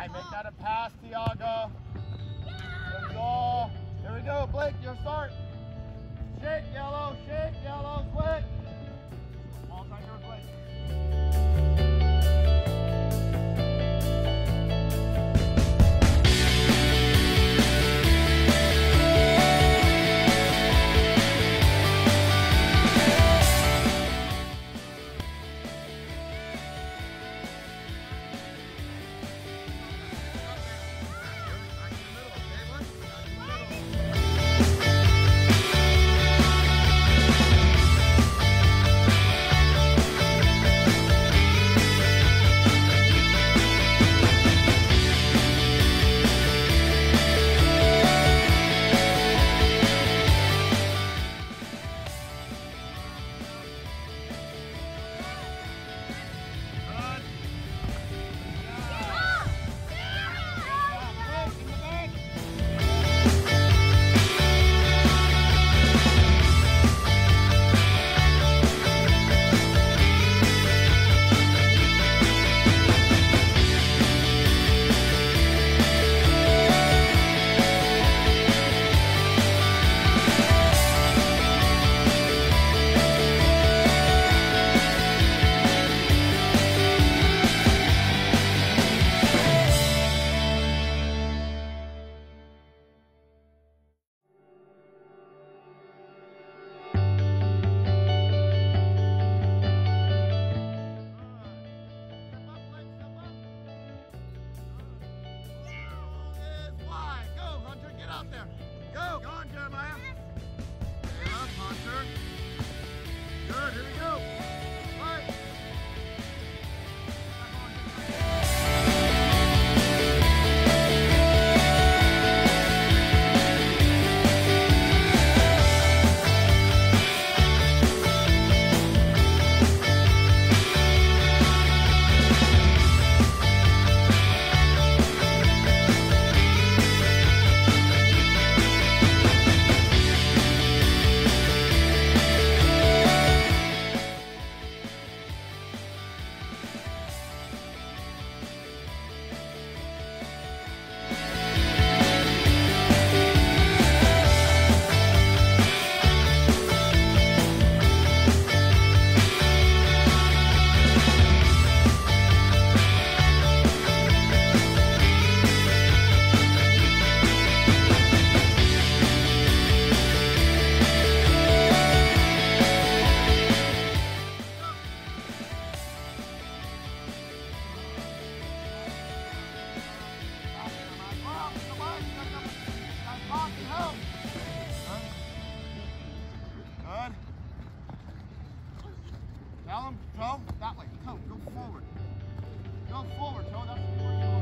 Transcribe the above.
Fine, make that a pass, Tiago. Good goal. Here we go, Blake, your start. Shake, yellow, shake, yellow, here we go. Tell him, that way. Toe, go forward. Go forward, Joe. That's what you were doing.